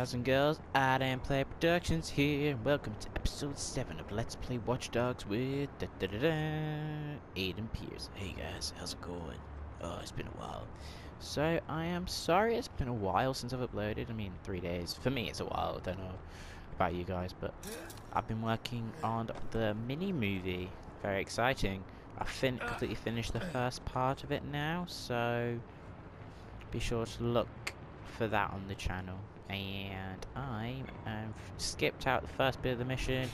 Guys and girls, I Adam Play Productions here. Welcome to episode 7 of Let's Play Watch Dogs with da da da da Aiden Pearce. Hey guys, how's it going? Oh, it's been a while. So, I am sorry it's been a while since I've uploaded. I mean, three days. For me, it's a while. I don't know about you guys, but I've been working on the mini movie. Very exciting. I've fin completely finished the first part of it now, so be sure to look for that on the channel. And I um, skipped out the first bit of the mission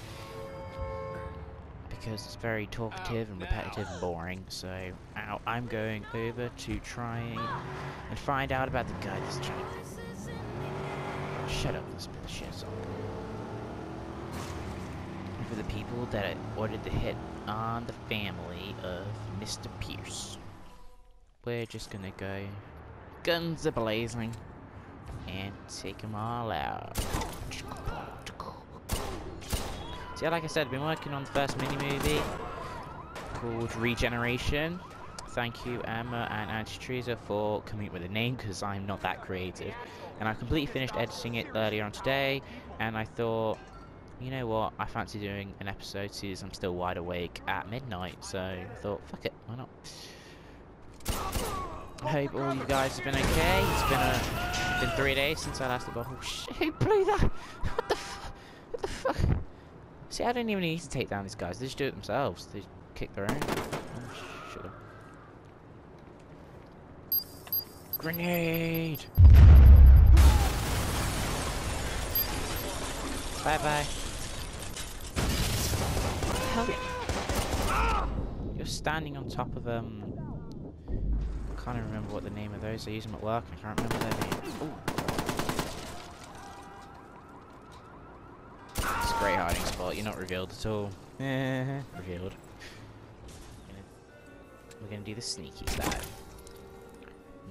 because it's very talkative and repetitive and boring. So now I'm going over to try and find out about the guy that's trying. Shut up, this bit of shit song. And for the people that ordered the hit on the family of Mr. Pearce, we're just gonna go guns a blazing and take them all out. So like I said, I've been working on the first mini-movie called Regeneration. Thank you, Emma and Auntie Teresa, for coming up with a name, because I'm not that creative. And I completely finished editing it earlier on today, and I thought, you know what, I fancy doing an episode since I'm still wide awake at midnight, so I thought, fuck it, why not? I hope all you guys have been okay. It's been a been three days since I last uploaded. Oh shit! Who blew that? What the fuck? What the fuck? See, I don't even need to take down these guys. They just do it themselves. They kick their own. Oh, shut up. Grenade! Bye bye. You're standing on top of um can't even remember what the name of those. I use them at work. I can't remember their name. Ooh. It's a great hiding spot. You're not revealed at all. revealed. We're gonna do the sneaky side.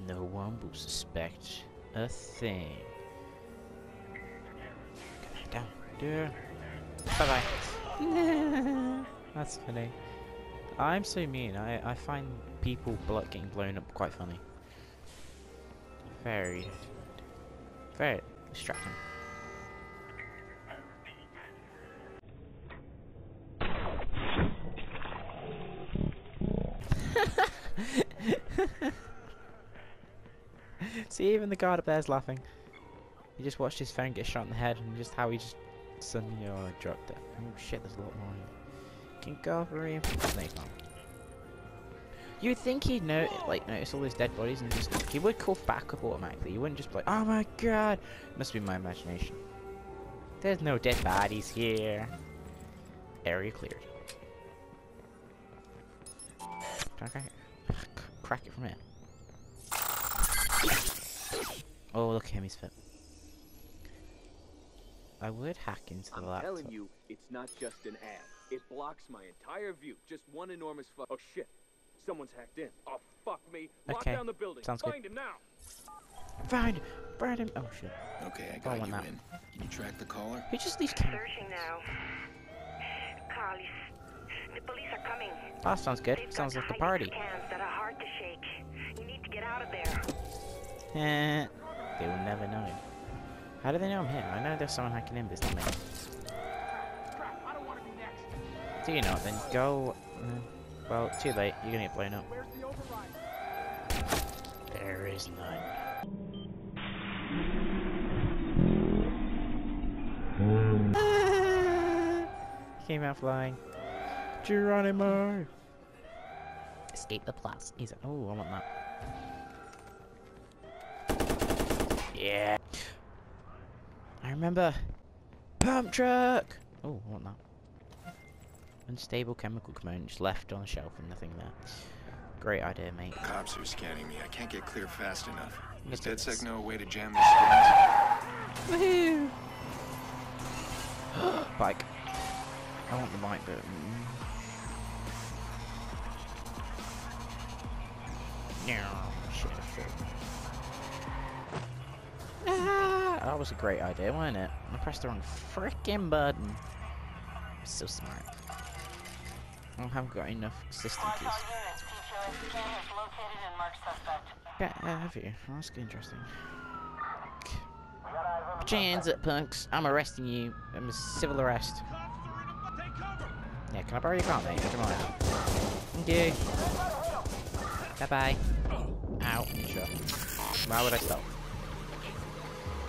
No one will suspect a thing. Down. Down. Bye bye. That's funny. I'm so mean. I, I find people getting blown up quite funny. Very, very distracting. See, even the guard up there's laughing. He just watched his phone get shot in the head and just how he just suddenly oh, dropped it. Oh shit, there's a lot more. Can for him. No. You'd think he'd know, like, notice all these dead bodies and just, he would call back up automatically. He wouldn't just be like, oh my god. Must be my imagination. There's no dead bodies here. Area cleared. Okay. Crack it from here. Oh, look at him, he's fit. I would hack into the I'm laptop. telling you, it's not just an ad. It blocks my entire view. Just one enormous fuck. Oh shit. Someone's hacked in. Oh fuck me. Lock Okay, down the building. sounds good. Find him now. Find, find him. Oh shit. Okay, I Oh, got one you that. in. Can you track the caller? Who just leaves camera? Searching now. Carl, the police are coming. Oh, sounds good. They've Sounds like a party. That are hard to shake. You need to get out of there. Eh, they will never know. How do they know I'm here? I know there's someone hacking in, but it's not me. Do you know? Then go. Uh, well, too late. You're gonna get blown up. There is none. Came out flying. Geronimo! Escape the plus. He's like, oh, I want that. Yeah. I remember. Pump truck! Oh, I want that. Unstable chemical components left on the shelf and nothing there. Great idea, mate. Cops are scanning me. I can't get clear fast enough. Does Look at this. DedSec a way to jam these? Woohoo! bike. I want the bike, but. Mm. No, shit, shit. Ah, that was a great idea, wasn't it? I pressed the wrong freaking button. So smart. I haven't got enough system Watch keys. all units. PTO has located and marked suspect. Yeah, uh, have you? Oh, that's interesting. Put your hands up, punks. I'm arresting you. I'm a civil arrest. Yeah, can I borrow your car, mate? Come on. Thank you. Bye-bye. Ow. Sure. Why would I stop?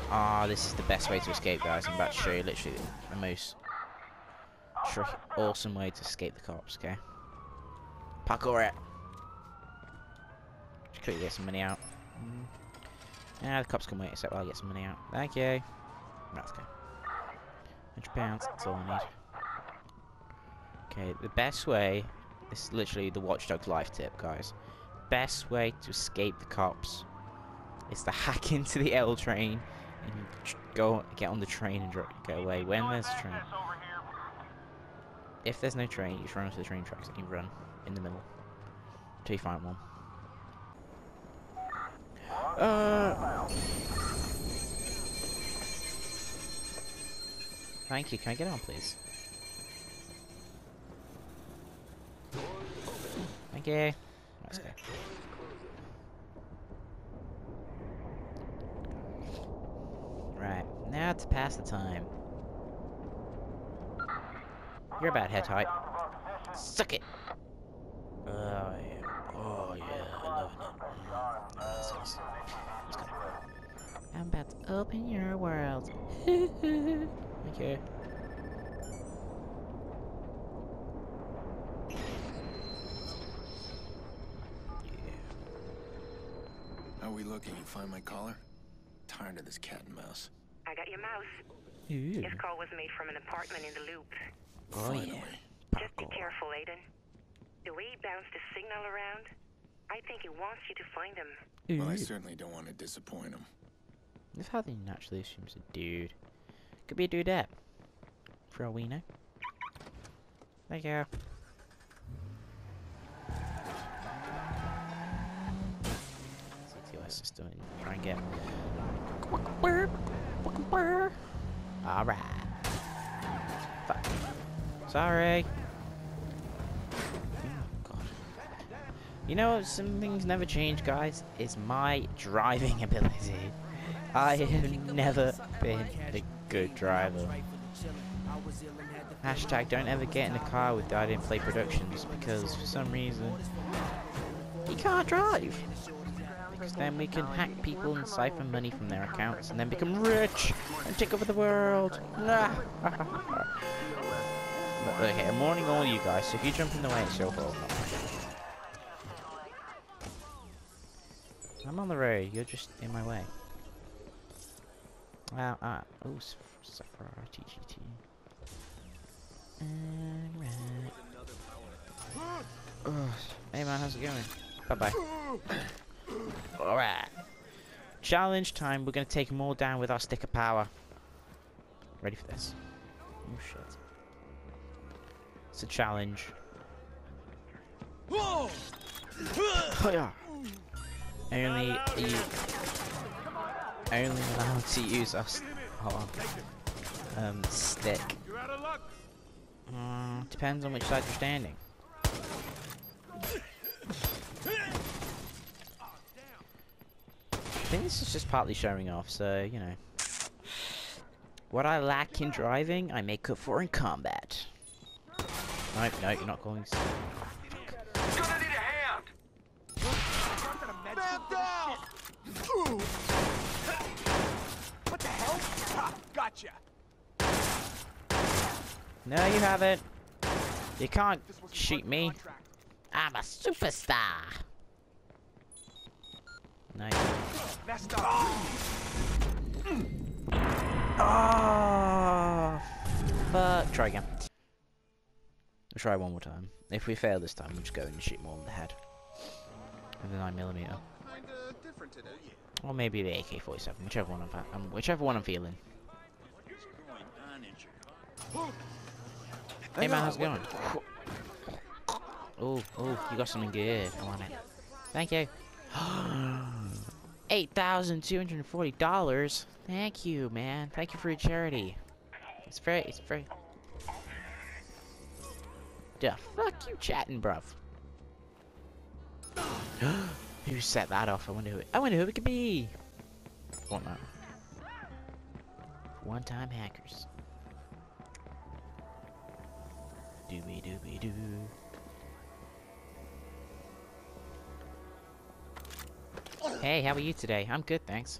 Ah, this is the best way to escape, guys. I'm about to show you literally the most awesome way to escape the cops, okay? Parkour it! Just quickly get some money out. Mm. Yeah, the cops can wait sec while I get some money out. Thank you. That's okay. 100 pounds, that's all I need. Okay, the best way, this is literally the Watchdog's life tip, guys. Best way to escape the cops is to hack into the L train and go get on the train and go away when there's a train. If there's no train, you just run onto the train tracks and you run in the middle until you find one. Uh, thank you. Can I get on, please? Thank you. Let's go. Right, now to pass the time. You're about head height. Suck it! Oh yeah, oh yeah, I love it. I'm about to open your world. okay. How we looking? You find my collar? Tired of this cat and mouse. I got your mouse. Ooh. This call was made from an apartment in the loop. Oh Finally. yeah. Just be careful, Aiden. The way he bounced the signal around, I think he wants you to find him. Well, I certainly don't want to disappoint him. That's how they naturally assume it's a dude. Could be a dude dudette. For all we know. There you go. Let's see what this is doing. Try and get. Alright. Sorry. Oh, God. You know? Some things never change, guys. Is my driving ability. I have never been a good driver. Hashtag don't ever get in a car with I didn't play productions because for some reason you can't drive. Because then we can hack people and siphon money from their accounts and then become rich and take over the world. Ah. Okay, I'm warning all you guys, so if you jump in the way, it's your fault. I'm on the road, you're just in my way. Wow, ah, oh, Safra TGT. Alright. Ugh. Hey man, how's it going? Bye bye. Alright. Challenge time. We're gonna take them all down with our stick of power. Ready for this? Oh shit. It's a challenge. Oh yeah. Only you only allowed to use us. On. Um, stick. Mm, depends on which side you're standing. I think this is just partly showing off, so, you know. What I lack in driving, I make up for in combat. Nope, no, you're not calling. Gonna need a hand! What the hell? Ha, gotcha. No, you haven't. You can't shoot me. I'm a superstar. Nice. Messed up. Oh, fuck. Try again. We'll try one more time. If we fail this time, we'll just go and shoot more on the head. With the 9mm. Kinda different today. Or maybe the AK-47, whichever one I'm, fa- um, whichever one I'm feeling. Hey man, how's it going? Oh, oh, you got something good. I want it. Thank you. Eight thousand two hundred and forty dollars. Thank you, man. Thank you for your charity. It's very, it's very. The fuck you chatting, bruv? who set that off? I wonder who. It, I wonder who it could be. That? One-time hackers. Doobie doobie doo. Hey, how are you today? I'm good, thanks.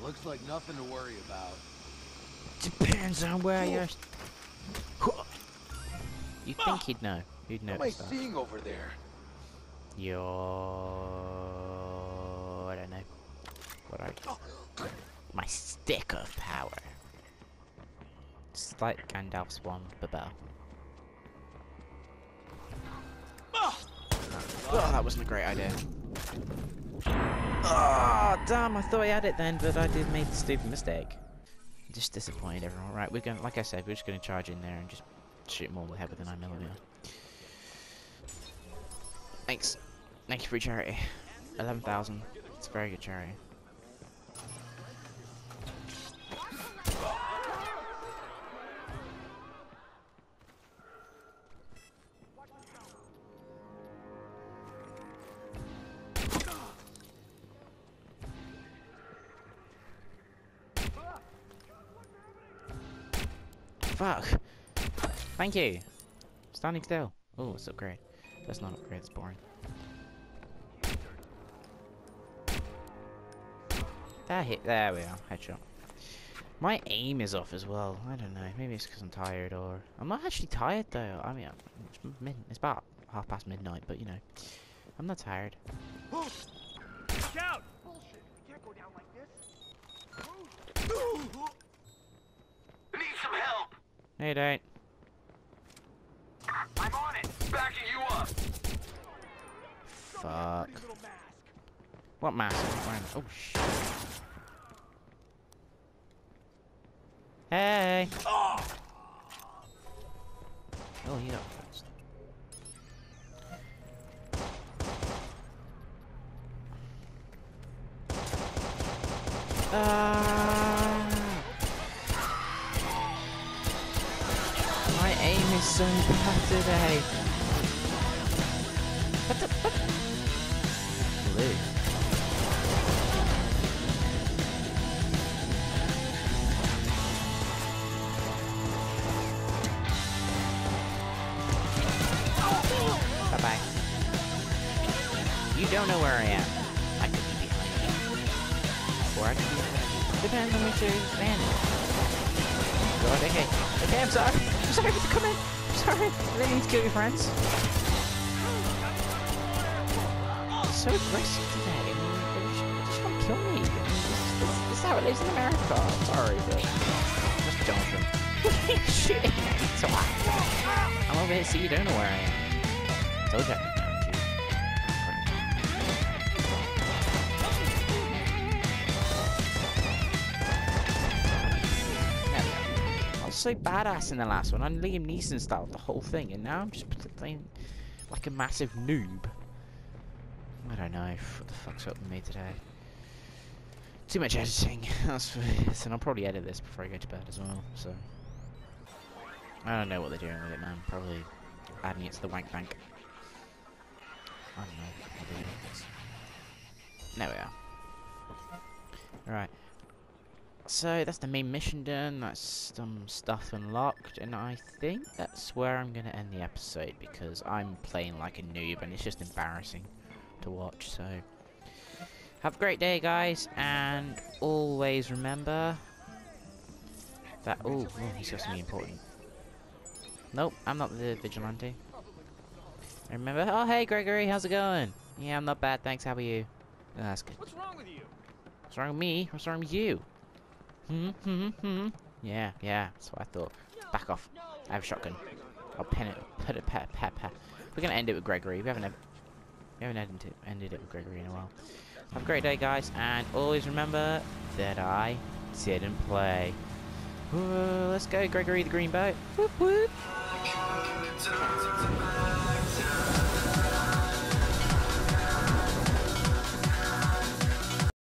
Looks like nothing to worry about. Depends on where you're. You think he'd know? He'd know. What am I that. seeing over there? Your. I don't know. What are you? My stick of power. It's like Gandalf's one, Babel. Oh, that wasn't a great idea. Oh, damn, I thought I had it then, but I did make the stupid mistake. Just disappointed everyone. Right, we're going like I said, we're just going to charge in there and just shoot more all in the head with a 9mm. Thanks. Thank you for your charity. 11,000. It's a very good charity. Fuck. Thank you. Standing still. Oh, it's upgrade. That's not upgrade, it's boring. That hit. There we are. Headshot. My aim is off as well. I don't know. Maybe it's because I'm tired or... I'm not actually tired though. I mean, it's, mid it's about half past midnight, but you know. I'm not tired. Look out! Bullshit. You can't go down like this. Need some help. No, you don't. I'm on it. Backing you up. Fuck. Pretty mask. What mask? am I? Oh, shit. Hey! Oh, you got Bye bye. You don't know where I am. I could be behind you. Or I could be in of you. Depends on which you're standing. God, okay. Okay, I'm sorry. I'm sorry for coming. I'm sorry. I didn't to kill your friends. So aggressive today. I mean, just, want to kill me. Is how it is in America. I'm sorry, but just don't them. Shit. So I, I'm over here, so you don't know where I am. Told you I could guarantee you. There we go. I was so badass in the last one. I Liam Neeson style the whole thing, and now I'm just playing like a massive noob. I don't know what the fuck's up with me today. Too much editing. That's what it is, and I'll probably edit this before I go to bed as well. So I don't know what they're doing with it, man. Probably adding it to the wank bank. I don't know. There we are. Right. So that's the main mission done. That's some stuff unlocked, and I think that's where I'm gonna end the episode because I'm playing like a noob, and it's just embarrassing to watch. So have a great day, guys, and always remember that. Oh, oh he's got something important. Nope, I'm not the vigilante. Remember? Oh, hey, Gregory, how's it going? Yeah, I'm not bad, thanks. How are you? Oh, that's good. What's wrong with you? What's wrong with me? What's wrong with you? Hmm, hmm, hmm. Yeah, yeah, that's what I thought. Back off. I have a shotgun. I'll pin it. Put it. Pat, pat, pat. We're gonna end it with Gregory. We haven't. We haven't ended it, ended it with Gregory in a while. Have a great day, guys, and always remember that I didn't play. Let's go, Gregory the Green Boat. Whoop whoop.